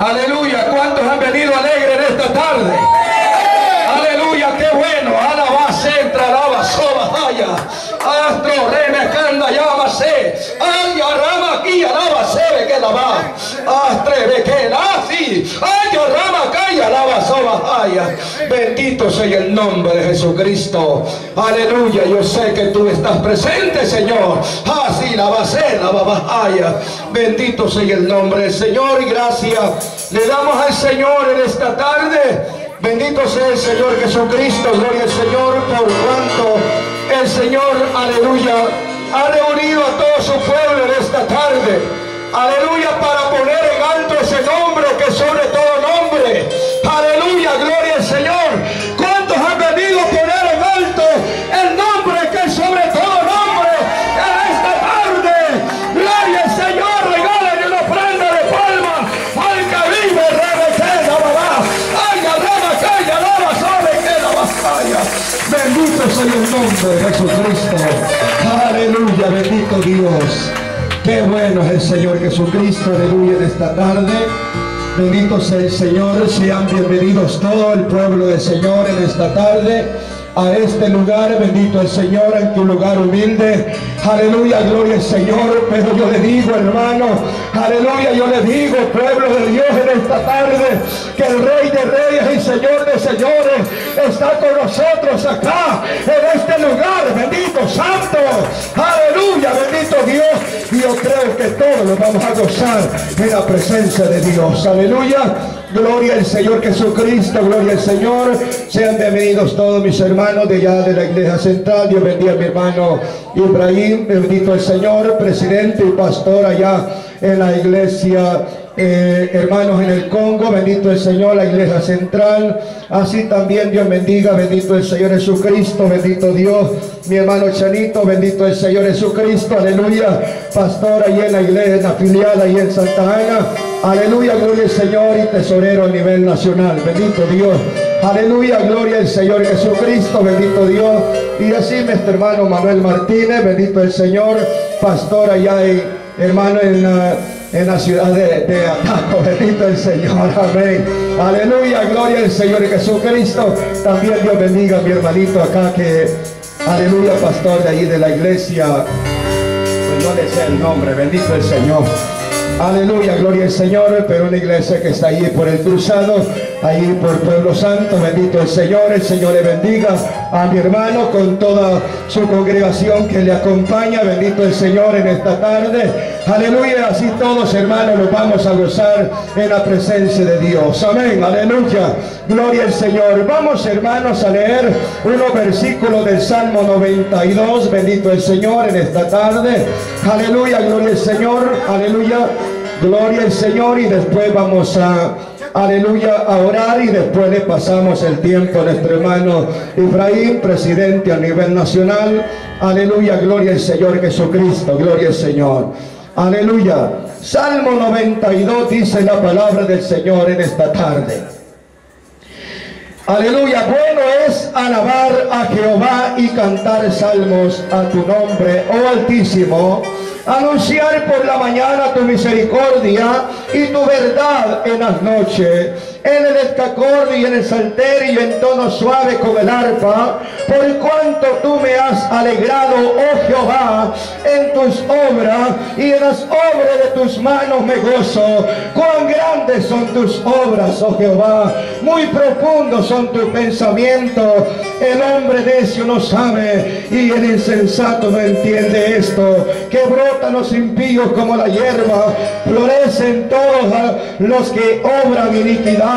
Aleluya. ¿Cuántos han venido alegres en esta tarde? Aleluya, qué bueno. Alaba, entra, alaba, soba, haya. Astro, reme, canda, llámase. Ay, arama aquí, alaba, se que la va. Astre, ve que Ay, arama, calla, haya. Bendito sea el nombre de Jesucristo. Aleluya, yo sé que tú estás presente, Señor. Así la va a ser, la va a haya. Bendito sea el nombre del Señor y gracias le damos al Señor en esta tarde. Bendito sea el Señor Jesucristo, gloria al Señor, por cuanto el Señor, aleluya, ha reunido a todo su pueblo en esta tarde. Aleluya, para poner alto ese nombre que sobre todo nombre. Aleluya, gloria al Señor. ¿Cuántos han venido a poner en alto el nombre que sobre todo nombre en esta tarde? Gloria al Señor, regálale una ofrenda de palma al que vive, rebe que la babá. Ay, la rama ya lava, que la batalla. Bendito sea el nombre de Jesucristo. Aleluya, bendito Dios. Qué bueno es el Señor Jesucristo, aleluya, en esta tarde. Bendito sea el Señor, sean bienvenidos todo el pueblo del Señor en esta tarde a este lugar, bendito el Señor, en tu lugar humilde. Aleluya, gloria al Señor. Pero yo le digo, hermano, aleluya, yo le digo, pueblo de Dios, en esta tarde, que el Rey de Reyes y Señor de Señores está con nosotros acá, en este lugar, bendito Santo. Dios. Y yo creo que todos nos vamos a gozar en la presencia de Dios. Aleluya. Gloria al Señor Jesucristo, gloria al Señor. Sean bienvenidos todos mis hermanos de allá de la iglesia central. Dios bendiga a mi hermano Ibrahim, bendito el Señor, presidente y pastor allá en la iglesia eh, hermanos en el Congo, bendito el Señor, la iglesia central, así también Dios bendiga, bendito el Señor Jesucristo, bendito Dios, mi hermano Chanito, bendito el Señor Jesucristo, aleluya, pastor ahí en la iglesia, en la filial ahí en Santa Ana, aleluya, gloria al Señor y tesorero a nivel nacional, bendito Dios, aleluya, gloria al Señor Jesucristo, bendito Dios, y así nuestro hermano Manuel Martínez, bendito el Señor, pastor allá en, hermano en la en la ciudad de, de Ataco. Bendito el Señor, amén. Aleluya, gloria al Señor Jesucristo. También Dios bendiga a mi hermanito acá que, aleluya, pastor de ahí de la iglesia. Pues no le sé el nombre, bendito el Señor. Aleluya, gloria al Señor, pero una iglesia que está ahí por el cruzado, ahí por Pueblo Santo, bendito el Señor, el Señor le bendiga a mi hermano con toda su congregación que le acompaña, bendito el Señor en esta tarde, aleluya, así todos hermanos nos vamos a gozar en la presencia de Dios, amén, aleluya, gloria al Señor, vamos hermanos a leer unos versículos del Salmo 92, bendito el Señor en esta tarde, aleluya, gloria al Señor, aleluya, Gloria al Señor y después vamos a, aleluya, a orar y después le pasamos el tiempo a nuestro hermano Ibrahim, presidente a nivel nacional. Aleluya, gloria al Señor Jesucristo, gloria al Señor. Aleluya. Salmo 92 dice la palabra del Señor en esta tarde. Aleluya, bueno es alabar a Jehová y cantar salmos a tu nombre, oh Altísimo anunciar por la mañana tu misericordia y tu verdad en las noches, en el escacorde y en el salterio en tono suave con el arpa, por cuanto tú me has alegrado, oh Jehová, en tus obras y en las obras de tus manos me gozo. Cuán grandes son tus obras, oh Jehová, muy profundos son tus pensamientos. El hombre necio no sabe y el insensato no entiende esto, que brotan los impíos como la hierba, florecen todos los que obran iniquidad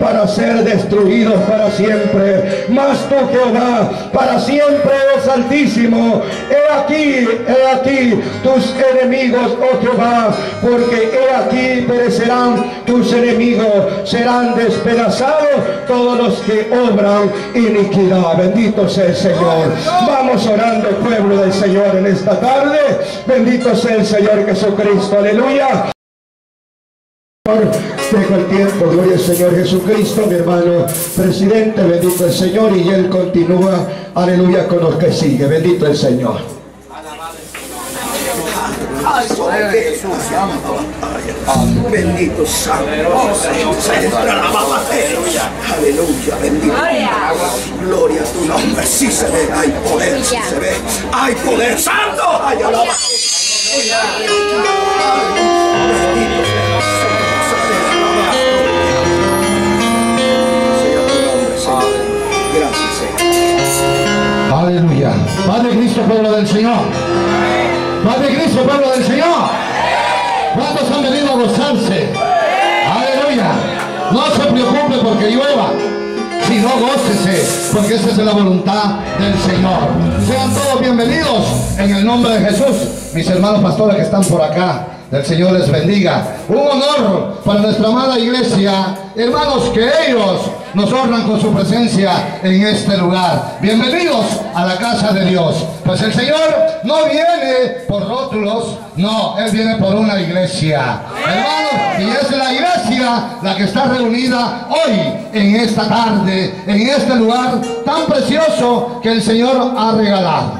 para ser destruidos para siempre. Mas tú, Jehová, para siempre es altísimo. He aquí, he aquí tus enemigos, oh Jehová, porque he aquí perecerán tus enemigos, serán despedazados todos los que obran iniquidad. Bendito sea el Señor. Vamos orando, pueblo del Señor, en esta tarde. Bendito sea el Señor Jesucristo. Aleluya. Dejo el tiempo, gloria al Señor Jesucristo, mi hermano presidente, bendito el Señor, y él continúa, aleluya, con los que sigue, bendito el Señor. Bendito Santo. Señor, alababa. Aleluya, bendito. Gloria a tu nombre. Sí se ve, hay poder, sí se ve. Hay poder santo. Hay alaba. Aleluya. Padre Cristo, pueblo del Señor. Padre Cristo, pueblo del Señor. ¿Cuántos han venido a gozarse? Aleluya. No se preocupe porque llueva. Sino porque esa es la voluntad del Señor. Sean todos bienvenidos en el nombre de Jesús. Mis hermanos pastores que están por acá. El Señor les bendiga. Un honor para nuestra amada iglesia. Hermanos, que ellos nos honran con su presencia en este lugar. Bienvenidos a la casa de Dios. Pues el Señor no viene por rótulos, no, Él viene por una iglesia. Hermanos, y es la iglesia la que está reunida hoy, en esta tarde, en este lugar tan precioso que el Señor ha regalado.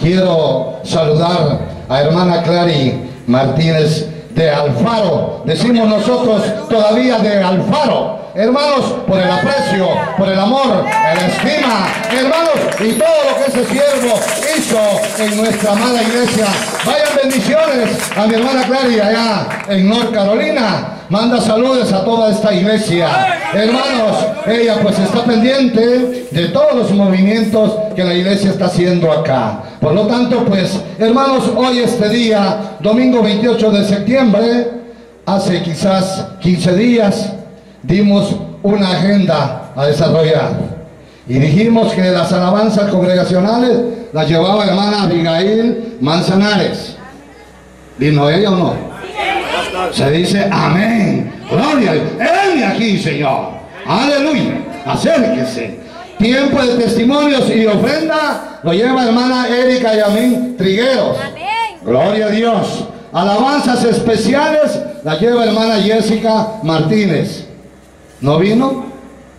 Quiero saludar a hermana Clary Martínez de Alfaro. Decimos nosotros todavía de Alfaro. Hermanos, por el aprecio, por el amor, la estima, hermanos, y todo lo que ese siervo hizo en nuestra amada iglesia. Vayan bendiciones a mi hermana Clary allá en North Carolina. Manda saludos a toda esta iglesia. Hermanos, ella pues está pendiente de todos los movimientos que la iglesia está haciendo acá. Por lo tanto, pues, hermanos, hoy este día, domingo 28 de septiembre, hace quizás 15 días, dimos una agenda a desarrollar. Y dijimos que las alabanzas congregacionales las llevaba hermana Abigail Manzanares. ¿Vino ella o no? Se dice amén. Gloria. Ven aquí, Señor. Aleluya. Acérquese. Tiempo de testimonios y ofrenda lo lleva hermana Erika Yamín Trigueros. Gloria a Dios. Alabanzas especiales la lleva hermana Jessica Martínez. ¿No vino?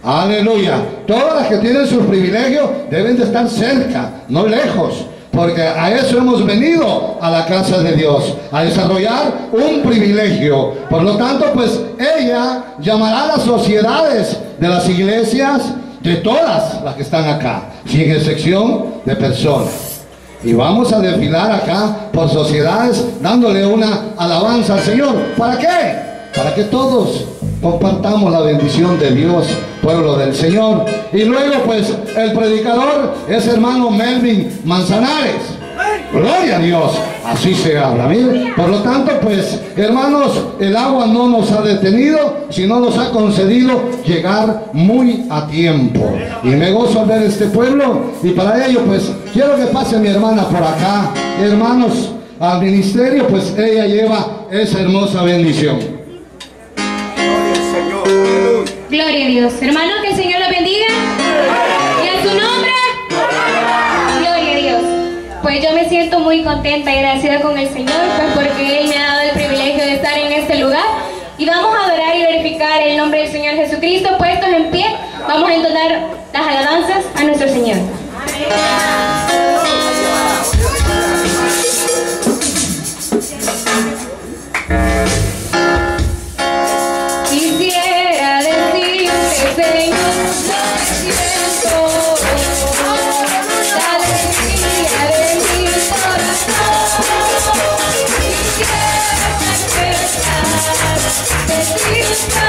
Aleluya. Todas las que tienen sus privilegios deben de estar cerca, no lejos. Porque a eso hemos venido a la casa de Dios, a desarrollar un privilegio. Por lo tanto, pues ella llamará a las sociedades de las iglesias, de todas las que están acá, sin excepción de personas. Y vamos a desfilar acá por sociedades dándole una alabanza al Señor. ¿Para qué? Para que todos compartamos la bendición de Dios, pueblo del Señor. Y luego pues el predicador es hermano Melvin Manzanares. Gloria a Dios, así se habla. Mire, por lo tanto, pues, hermanos, el agua no nos ha detenido, sino nos ha concedido llegar muy a tiempo. Y me gozo al ver este pueblo, y para ello, pues, quiero que pase mi hermana por acá, hermanos, al ministerio, pues ella lleva esa hermosa bendición. Gloria a Dios. Hermano, que el Señor los bendiga. Y a su nombre. Gloria a Dios. Pues yo me siento muy contenta y agradecida con el Señor, pues porque Él me ha dado el privilegio de estar en este lugar. Y vamos a adorar y glorificar el nombre del Señor Jesucristo, puestos en pie. Vamos a entonar las alabanzas a nuestro Señor. Quisiera Just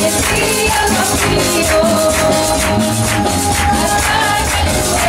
Let's be a Oh,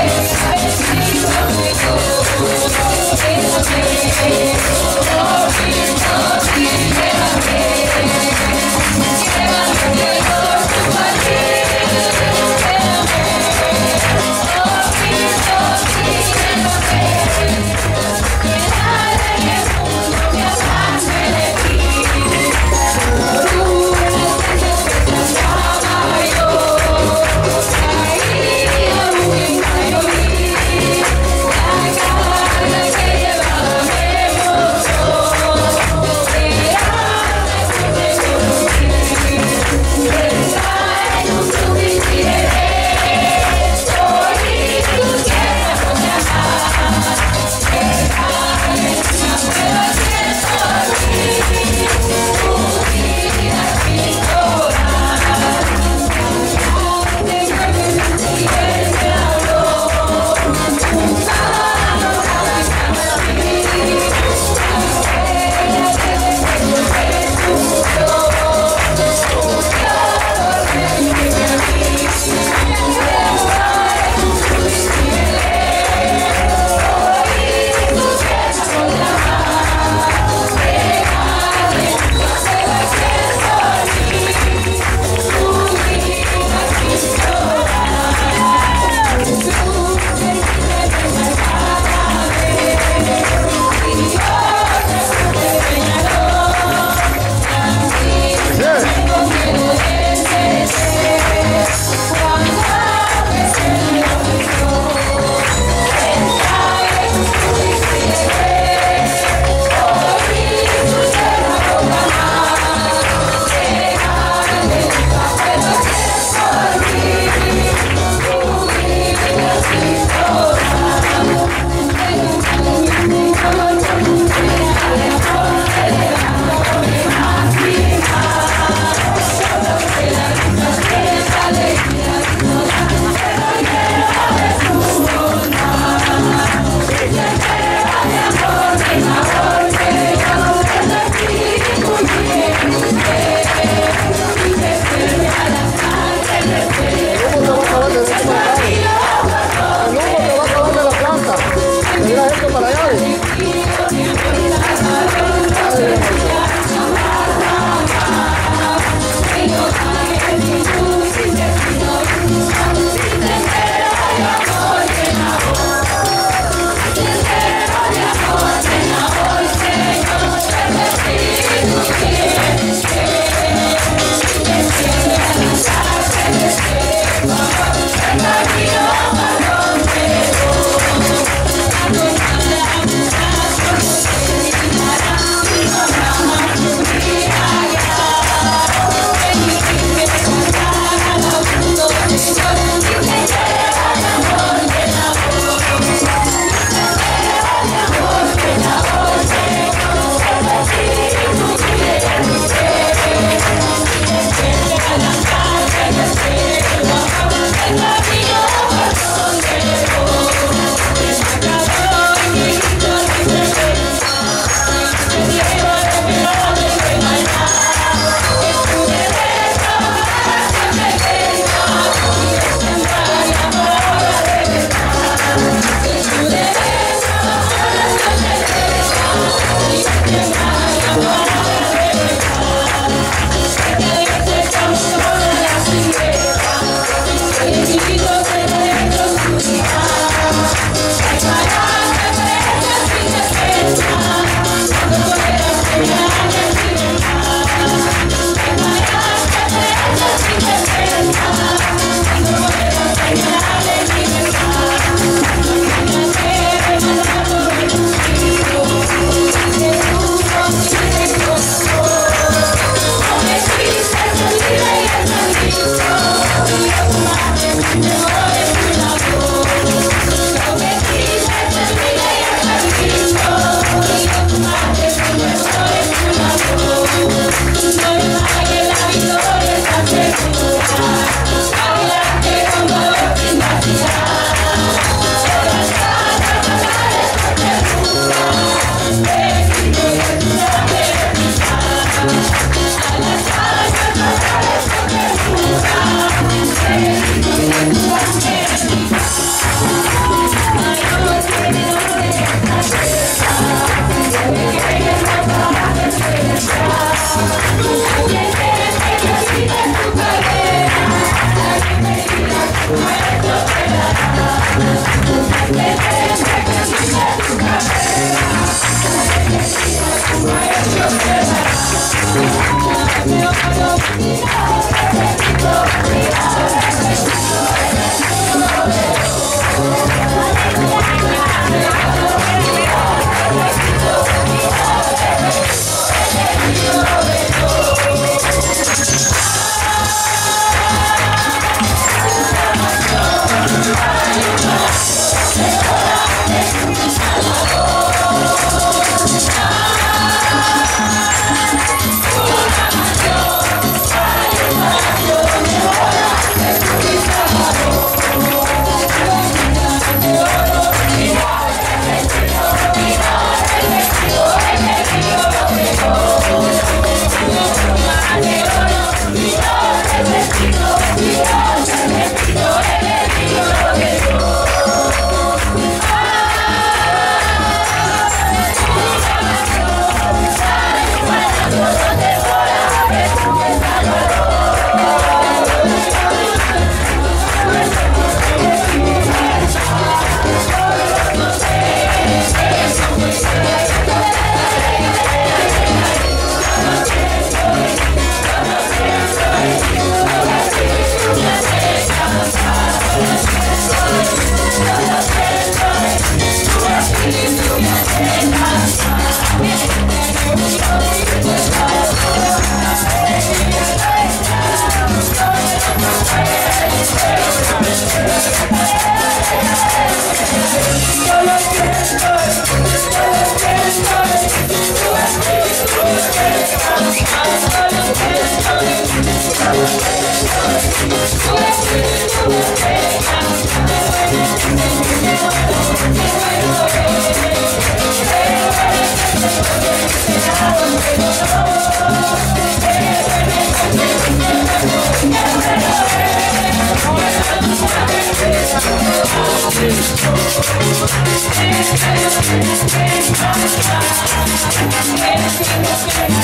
Thank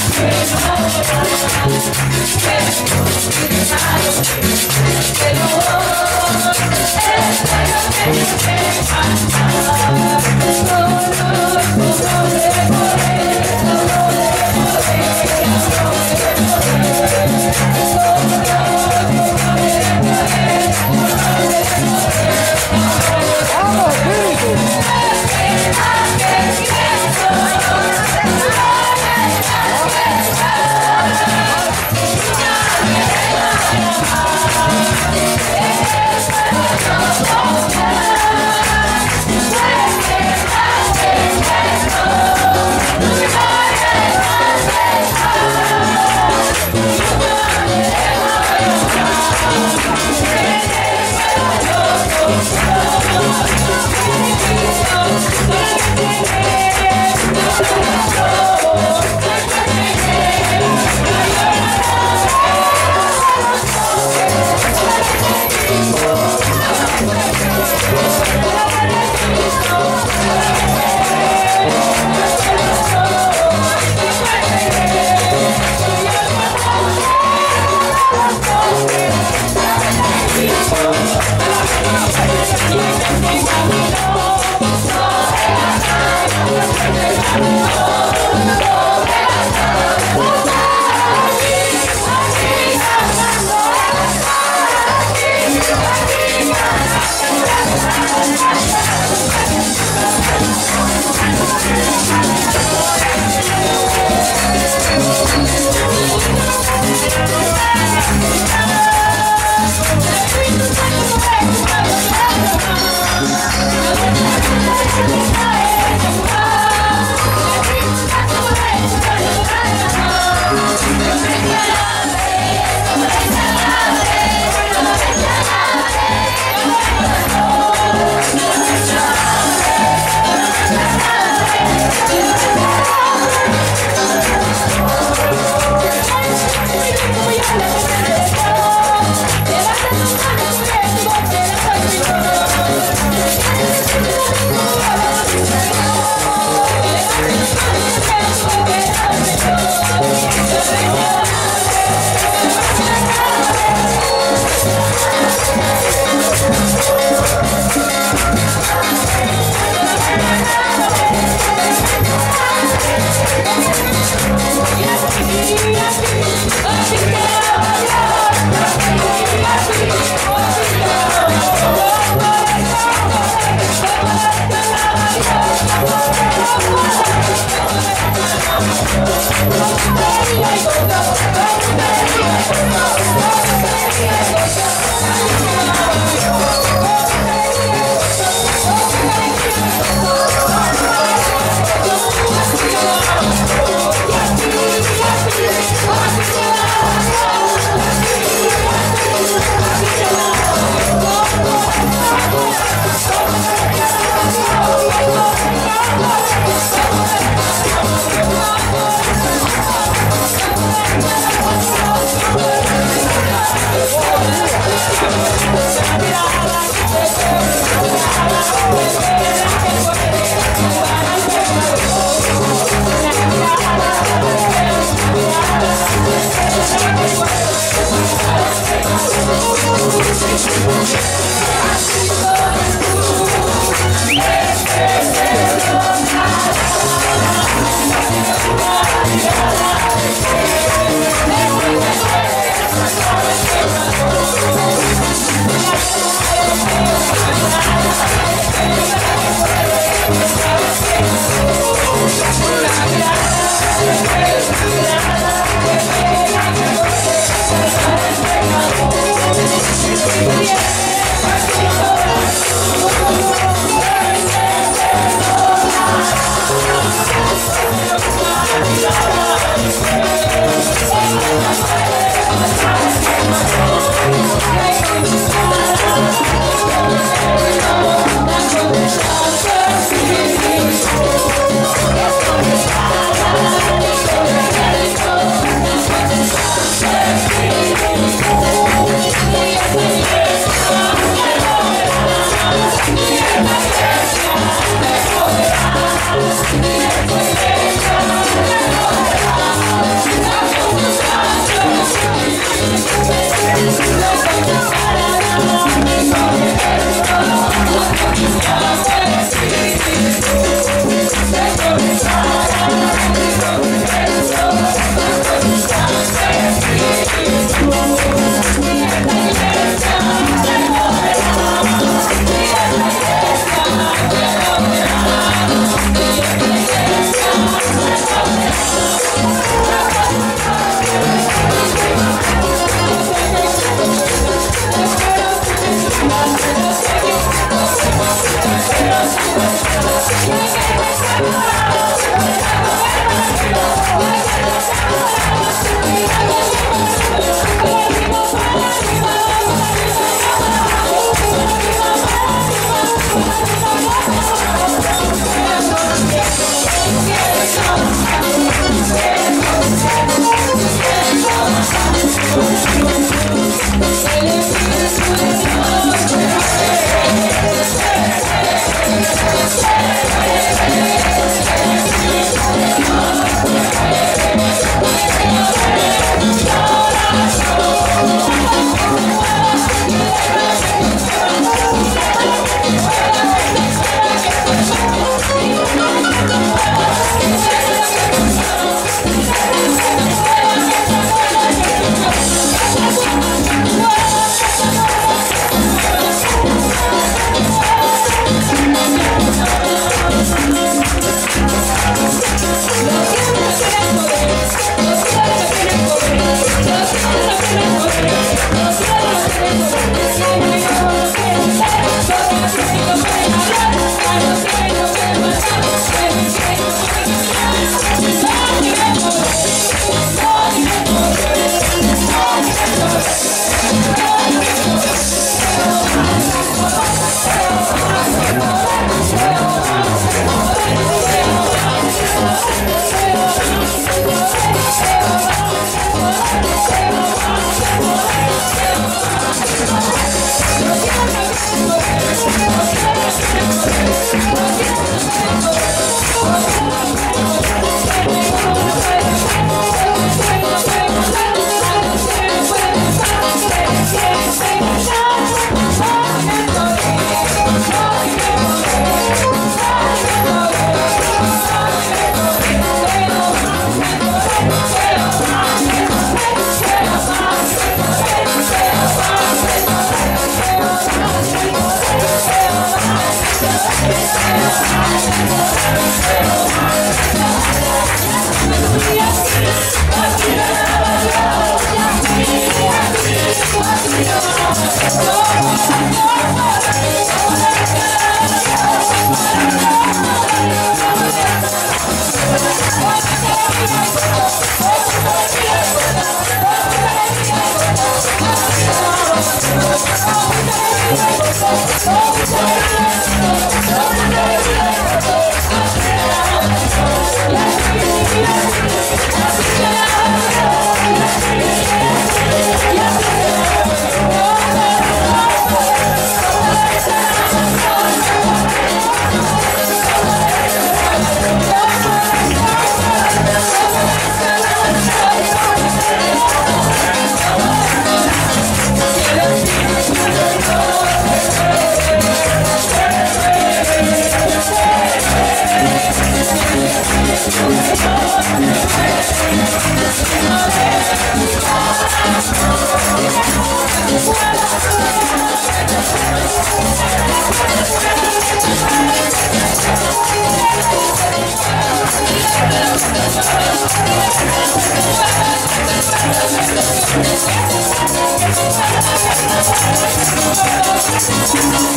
Thank you. Yo no voy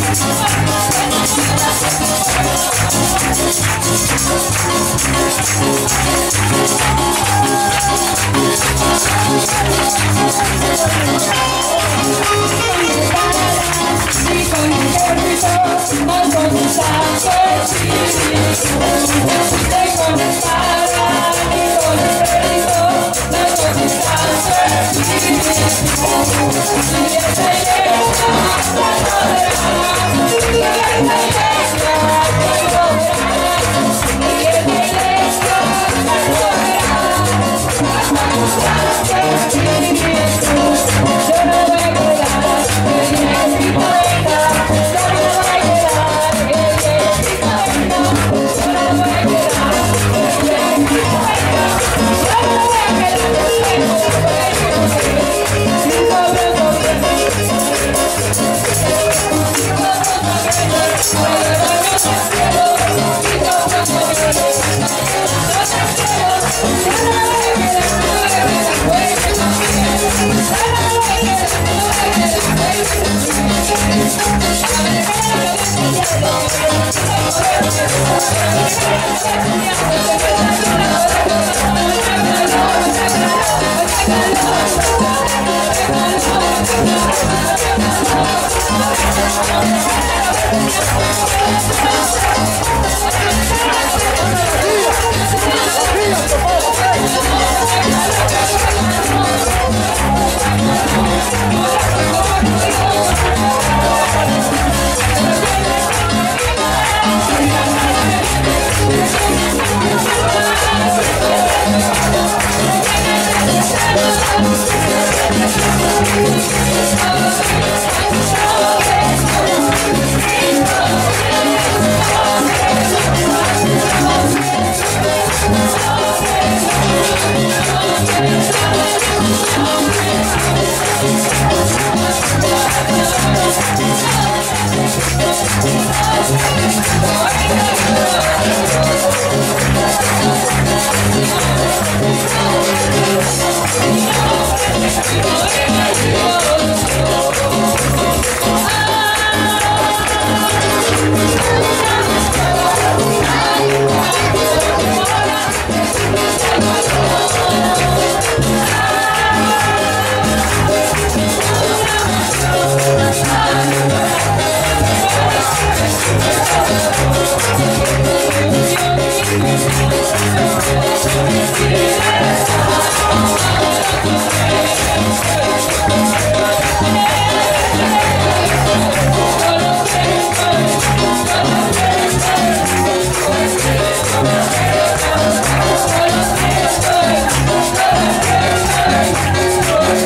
a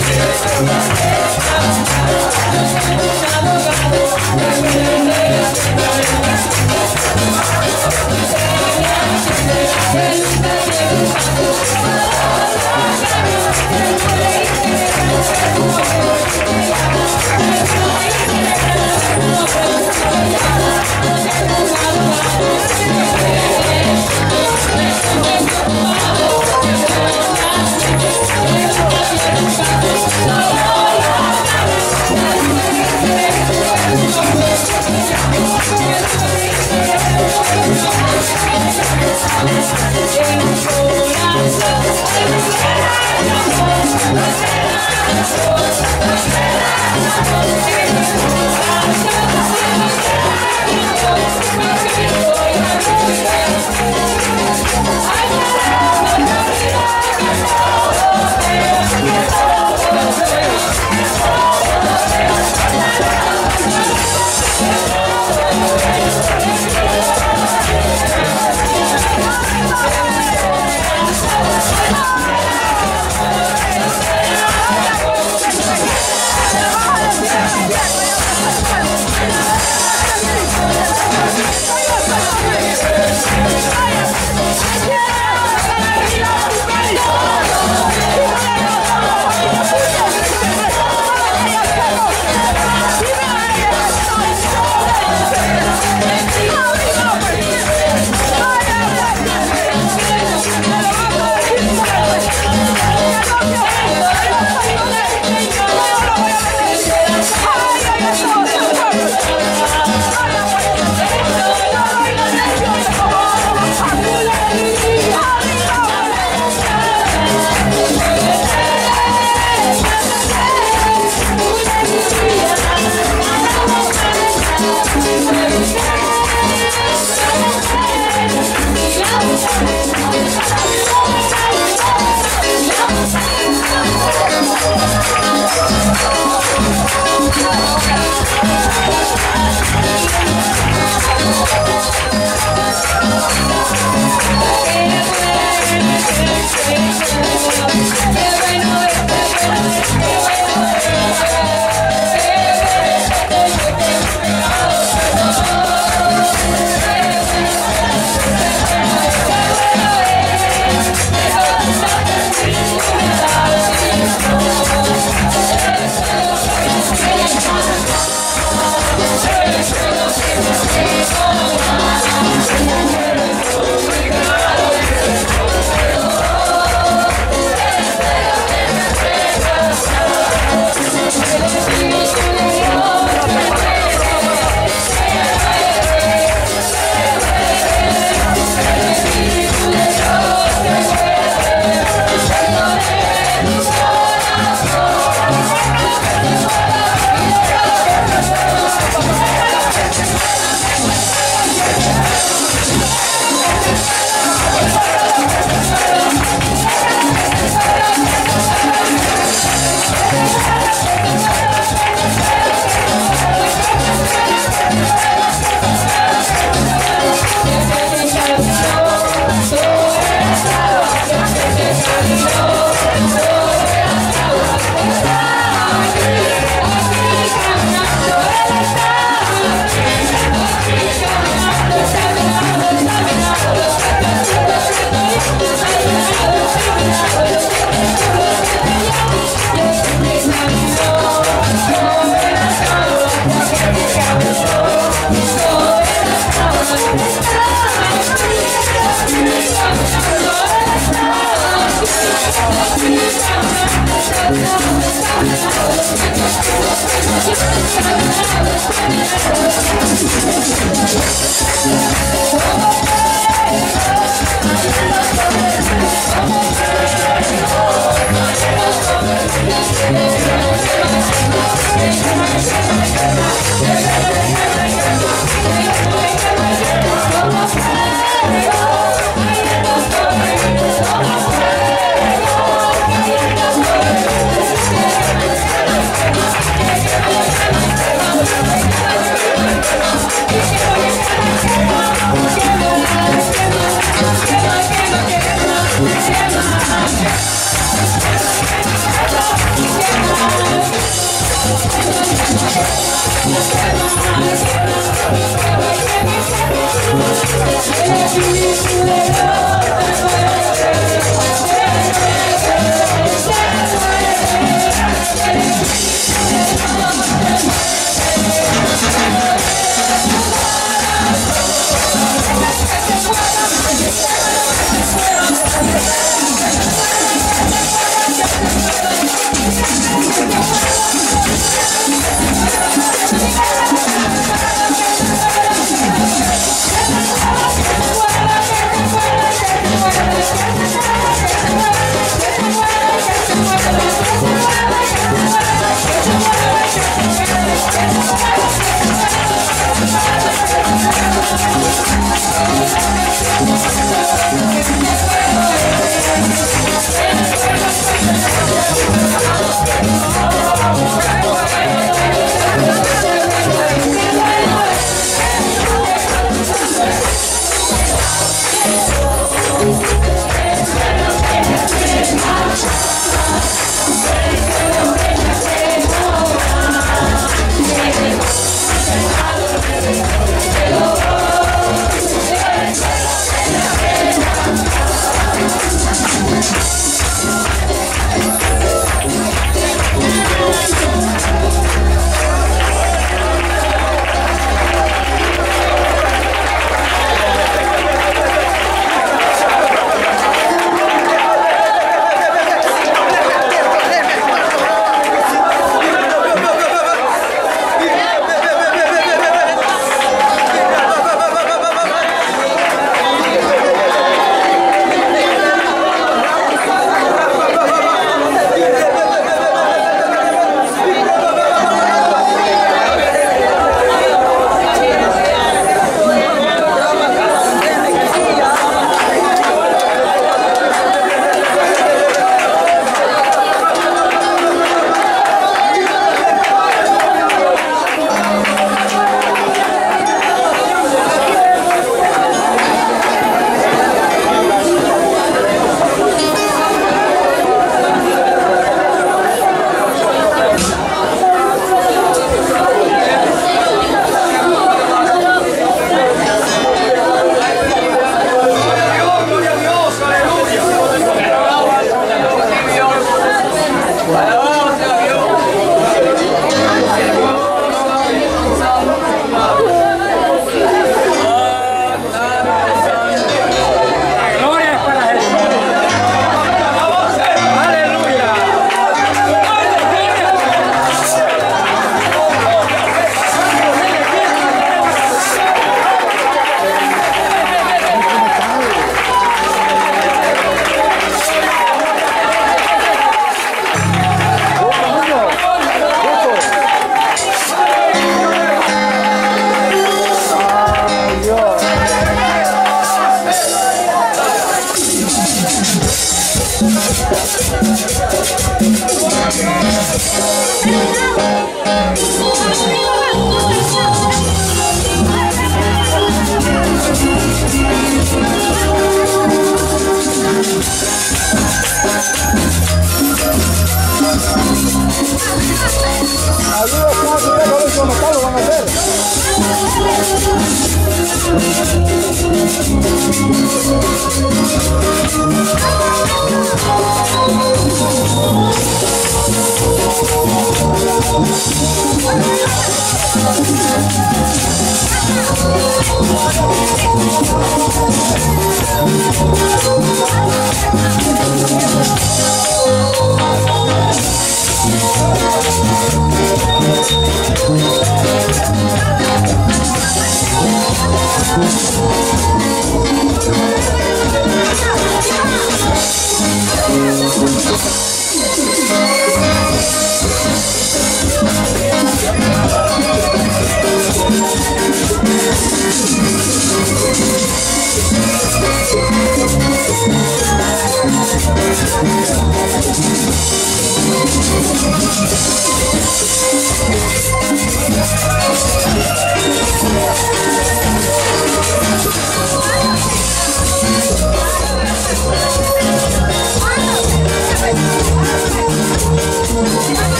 Shallow, shallow, shallow, shallow, shallow, shallow, shallow, shallow, I'm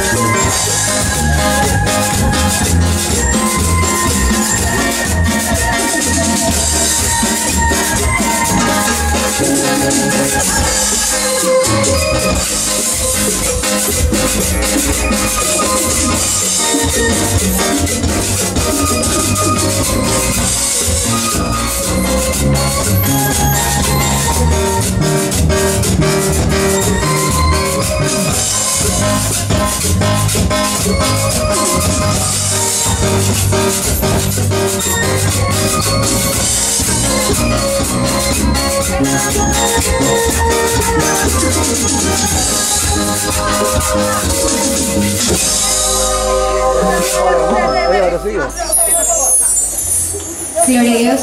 Dios. Gloria a Dios.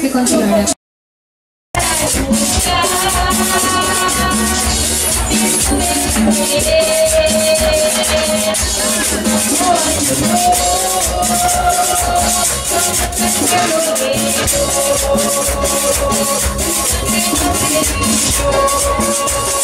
Que continuará.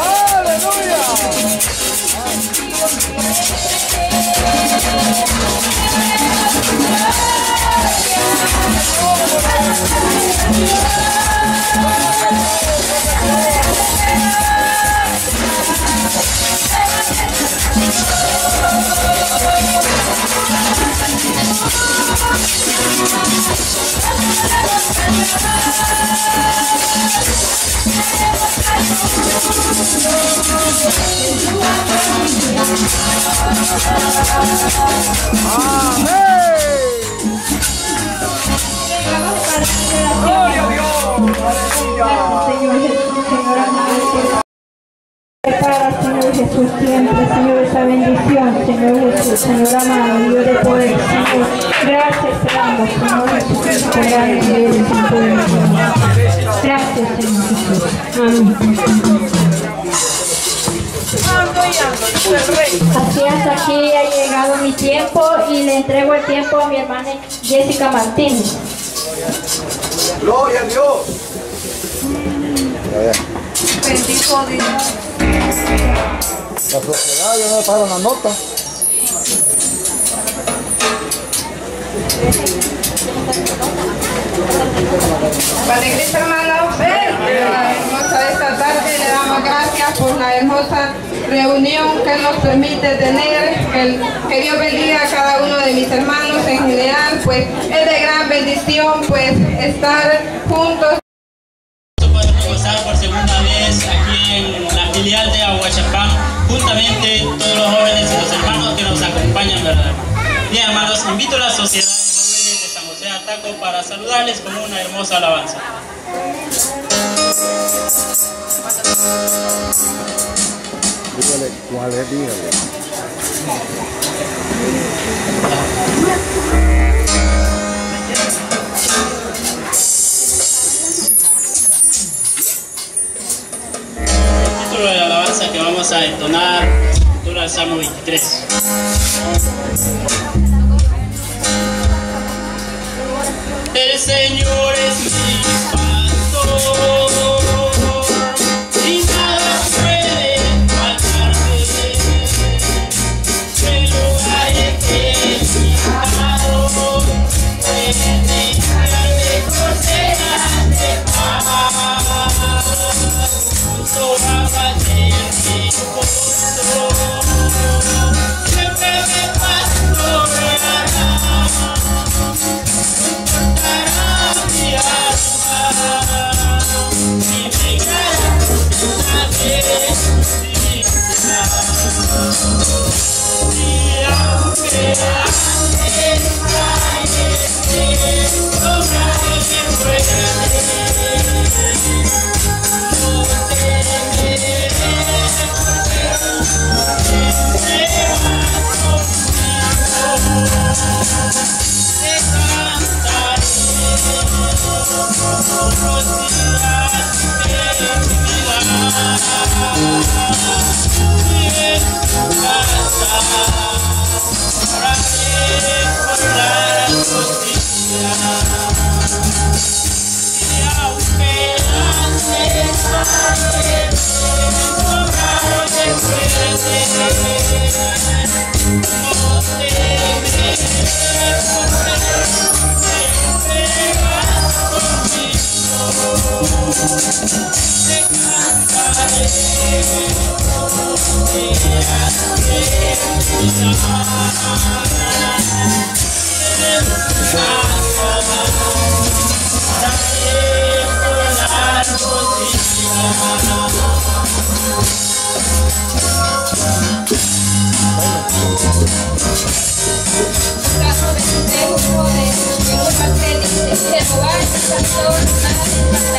Aleluya. Señor Jesús, Señor, esa bendición, Señor Jesús, Señor amado, Dios de poder, Señor. Gracias te damos, Señor Jesús, por tu. Gracias, Señor Jesús. Amén. Así hasta aquí ha llegado mi tiempo y le entrego el tiempo a mi hermana Jessica Martínez. Gloria a Dios. Bendito Dios. La sociedad ya no pagan la nota. Padre Cristo, hermano, la hermosa de esta tarde le damos gracias por la hermosa reunión que nos permite tener. Que, Dios bendiga a cada uno de mis hermanos en general, pues es de gran bendición pues estar juntos. Podemos por segunda vez aquí en la filial de Aguachapán, juntamente todos los jóvenes y los hermanos que nos acompañan, ¿verdad? Bien, hermanos, invito a la sociedad de jóvenes de San José Ataco para saludarles con una hermosa alabanza. Dígale cuál es, dígale. El título de la alabanza que vamos a entonar Salmo 23. El Señor es mi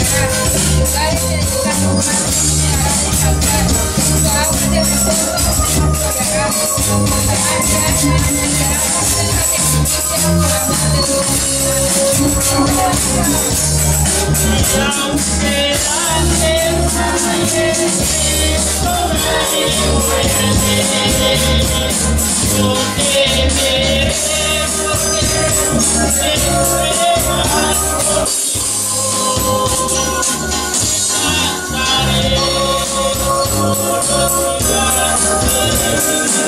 Gracias. Descanso me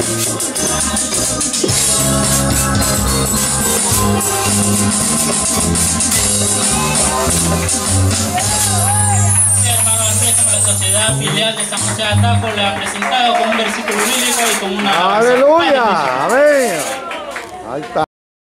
La sociedad filial de San José de le ha presentado con un versículo bíblico y con una. ¡Aleluya! ¡Amén! Ahí.